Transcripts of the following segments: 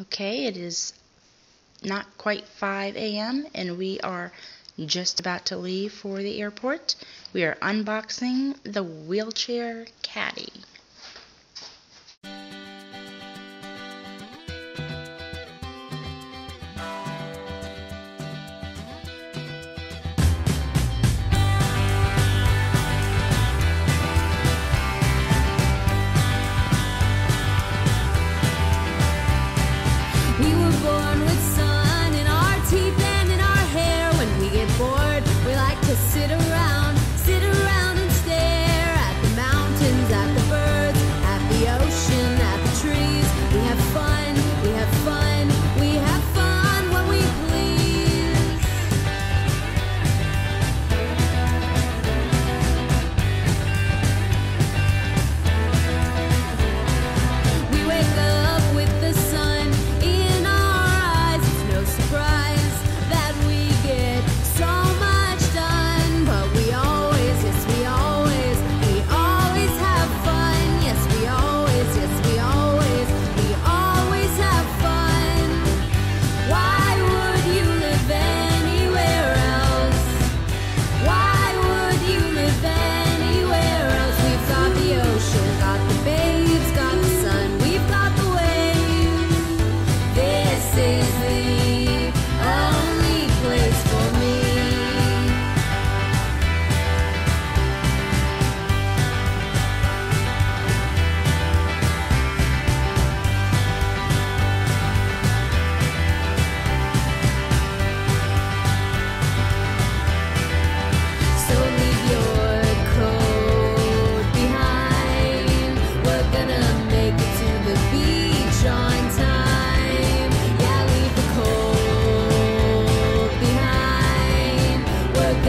Okay, it is not quite 5 a.m. and we are just about to leave for the airport. We are unboxing the wheelchair caddy.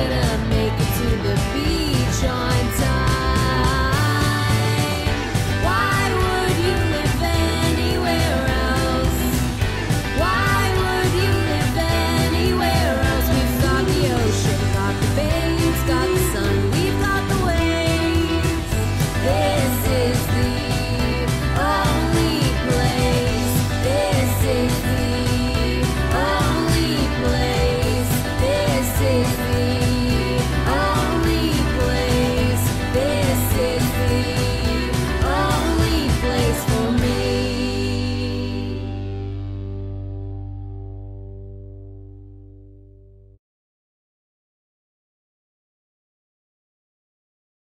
that